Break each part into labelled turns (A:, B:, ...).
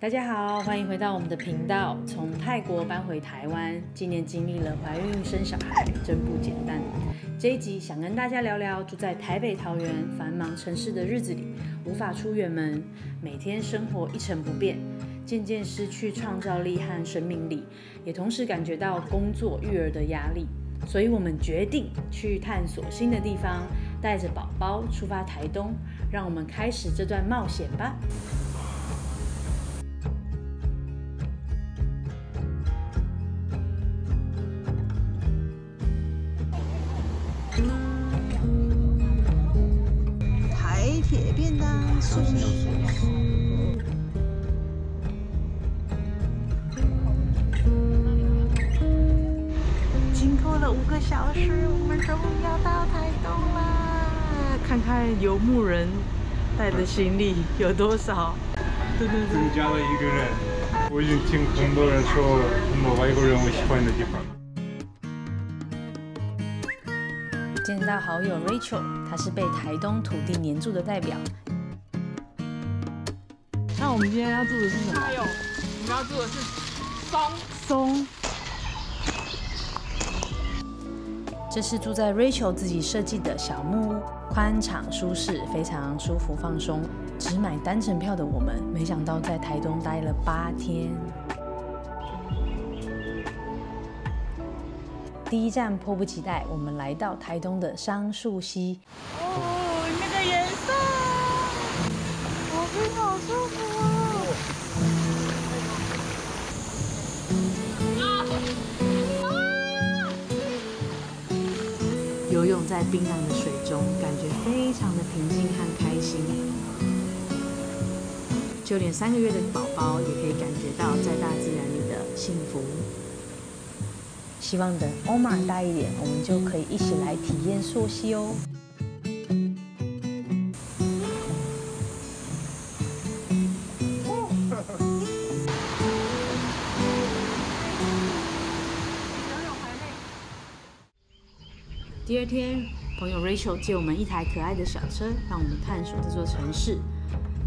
A: 大家好，欢迎回到我们的频道。从泰国搬回台湾，今年经历了怀孕生小孩，真不简单。这一集想跟大家聊聊住在台北、桃园繁忙城市的日子里，无法出远门，每天生活一成不变，渐渐失去创造力和生命力，也同时感觉到工作育儿的压力。所以我们决定去探索新的地方，带着宝宝出发台东，让我们开始这段冒险吧。
B: 经过了五个小时，我们终于要到台东啦！看看游牧人带的行李有多少。对对对，
C: 增加了一个人。我已经听很多人说，我们外国人我喜欢的地方。
A: 见到好友 Rachel，她是被台东土地黏住的代表。
B: 那我们今天要做的是什么？
D: 还有，我们要做的是松
B: 松。
A: 这是住在 Rachel 自己设计的小木屋，宽敞舒适，非常舒服放松。只买单程票的我们，没想到在台东待了八天。第一站迫不及待，我们来到台东的桑树溪。
B: 哦，
A: 在冰凉的水中，感觉非常的平静和开心。就连三个月的宝宝也可以感觉到在大自然里的幸福。希望等欧玛大一点，我们就可以一起来体验溯溪哦。第二天，朋友 Rachel 借我们一台可爱的小车，让我们探索这座城市。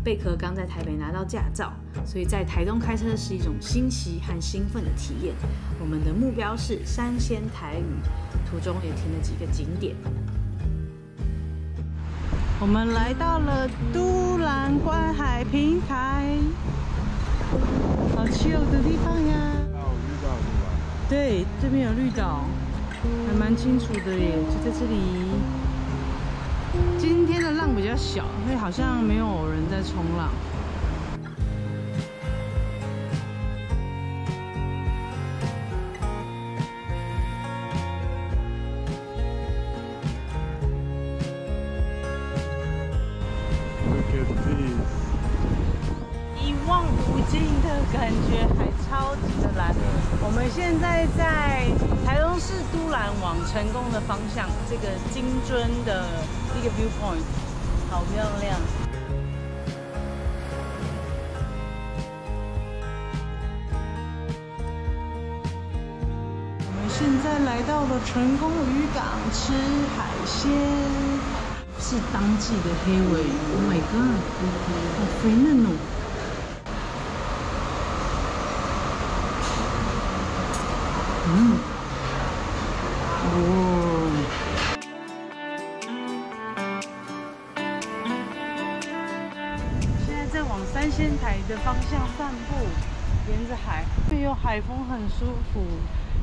A: 贝壳刚在台北拿到驾照，所以在台东开车是一种新奇和兴奋的体验。我们的目标是三仙台屿，途中也停了几个景点。
B: 我们来到了都兰观海平台，好 chill 的地方呀。
C: 到绿岛对吧？
B: 对，这边有绿岛，还蛮清楚的耶，就在这里。今天的浪比较小，所以好像没有人在冲浪。
C: Look at this。
B: 无尽的感觉，还超级的蓝。我们现在在台中市都兰往成功的方向，这个金樽的一个 view point，好漂亮。我们现在来到了成功渔港吃海鲜，是当季的黑尾鱼。Oh my god，好肥嫩哦！仙台的方向散步，沿着海，有海风很舒服，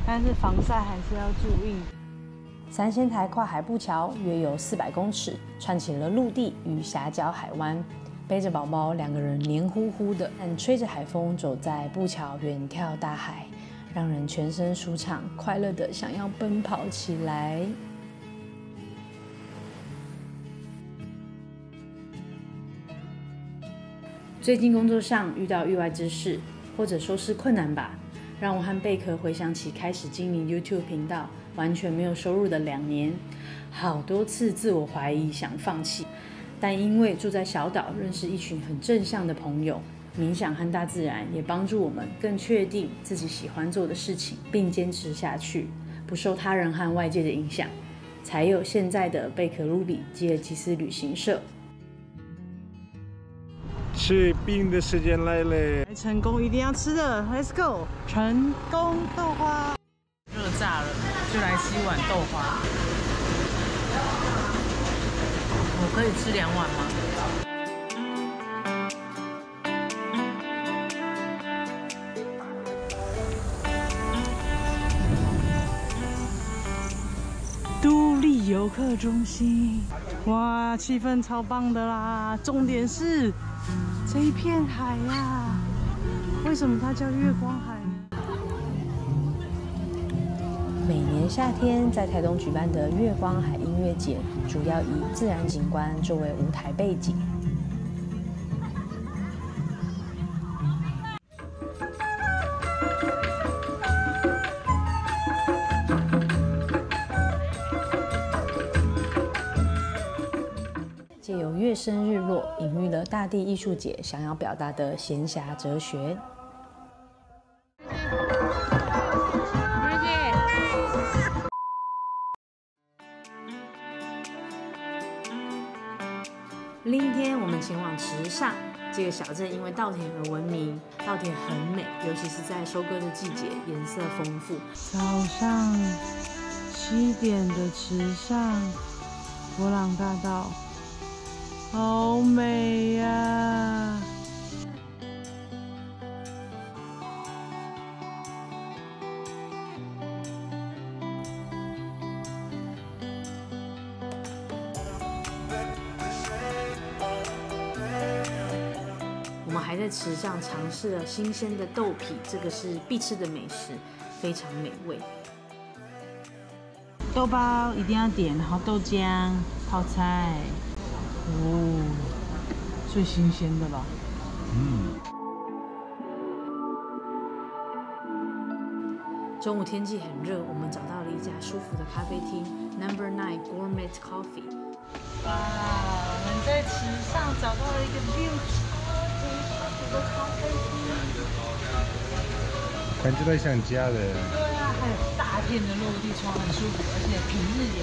B: 但是防晒还是要注意。
A: 三仙台跨海步桥约有四百公尺，串起了陆地与峡角海湾。背着宝宝，两个人黏糊糊的，但吹着海风走在步桥，远眺大海，让人全身舒畅，快乐的想要奔跑起来。最近工作上遇到意外之事，或者说是困难吧，让我和贝壳回想起开始经营 YouTube 频道，完全没有收入的两年，好多次自我怀疑，想放弃。但因为住在小岛，认识一群很正向的朋友，冥想和大自然也帮助我们更确定自己喜欢做的事情，并坚持下去，不受他人和外界的影响，才有现在的贝壳卢比吉尔吉斯旅行社。
C: 吃冰的时间来了。
A: 来成功一定要吃的，Let's go！成功豆花热炸了，就来吃一碗豆花。我可以吃两碗吗？都立游客中心，哇，气氛超棒的啦！重点是这一片海呀、为什么它叫月光海呢？
E: 每年夏天在台东举办的月光海音乐节，主要以自然景观作为舞台背景。隐喻了大地艺术节想要表达的闲暇哲学。另一天，我们前往池上这个小镇，因为稻田而闻名。稻田很美，尤其是在收割的季节，颜色丰富。
A: 早上七点的池上博朗大道，好美呀、
E: 我们还在池上尝试了新鲜的豆皮，这个是必吃的美食，非常美味。
A: 豆包一定要点，然后豆浆、泡菜，哦，最新鲜的了。
E: 中午天气很热，我们找到了一家舒服的咖啡厅，Number Nine Gourmet Coffee。
A: 哇，我们在池上找到了一个 view 超级舒服的咖啡厅。
C: 感觉到像家的。
A: 对啊，还有大片的落地窗，很舒服，而且平日。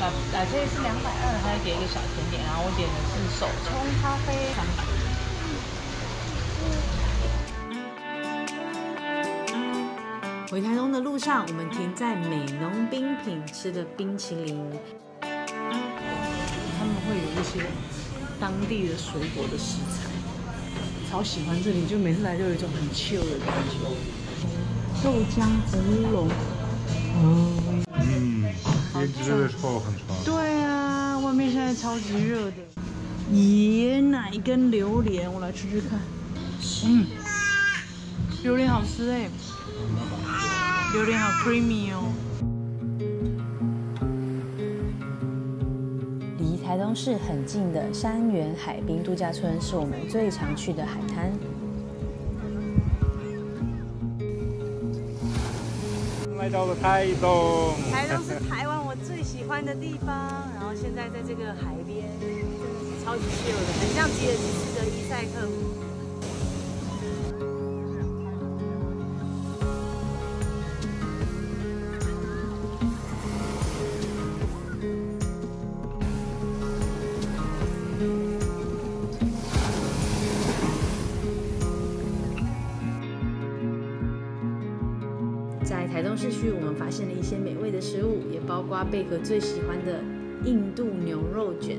A: 打打这是两百二，还给一个小甜点，然后我点的是手冲咖啡，三百。
E: 回台东的路上，我们停在美浓冰品吃的冰淇淋。
A: 他们会有一些当地的水果的食材，超喜欢这里，就每次来就有一种很 chill 的感觉。豆浆乌龙，
C: 天气热的时候很爽。
A: 对啊，外面现在超级热的。椰奶跟榴莲，我来吃吃看。嗯，榴莲好吃哎，榴莲好 creamy 哦。
E: 离台东市很近的山园海滨度假村是我们最常去的海滩。
C: 来到了台东，
A: 台东是台湾的地方，然后现在在这个海边，真的是超级秀的，很像吉尔吉斯的伊塞克湖。
E: 在台东市区，我们发现了一些美味的食物，也包括贝壳最喜欢的印度牛肉卷。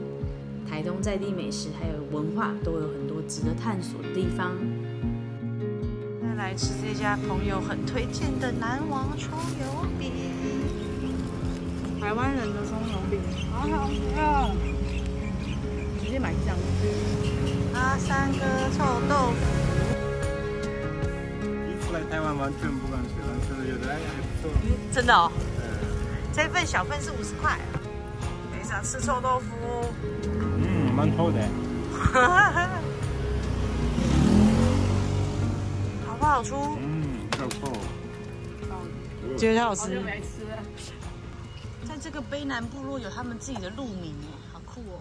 E: 台东在地美食还有文化都有很多值得探索的地方。
A: 再来吃这家朋友很推荐的南王葱油饼，台湾人的葱油饼，好好吃哦！直接买一张。阿三哥臭豆腐，
C: 台湾完全不敢吃，但是有的还不错。
A: 真的哦。这份小份是五十块。没想吃臭豆腐。
C: 嗯，蛮臭的。
A: 好不好吃？
C: 嗯，臭臭。
A: 觉得好吃。
D: 没吃。
A: 在这个卑南部落有他们自己的路名耶，好酷哦！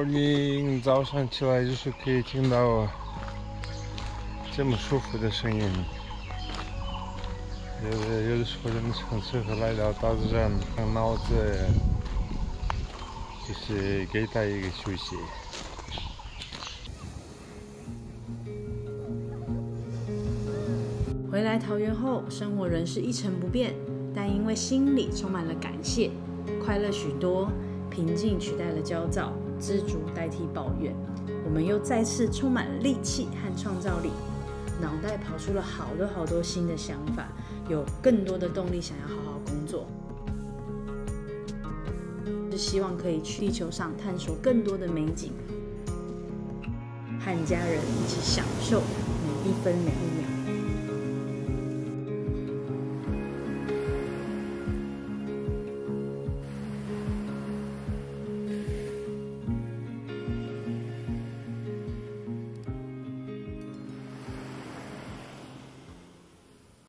C: Morning，早上起来就是可以听到这么舒服的声音。有的有的时候人们很适合来到大自然，让脑子就是给他一个休息。
A: 回来桃园后，生活仍是一成不变，但因为心里充满了感谢，快乐许多，平静取代了焦躁，知足代替抱怨，我们又再次充满了力气和创造力，脑袋跑出了好多好多新的想法，有更多的动力想要好好工作。是希望可以去地球上探索更多的美景，和家人一起享受每一分每一秒。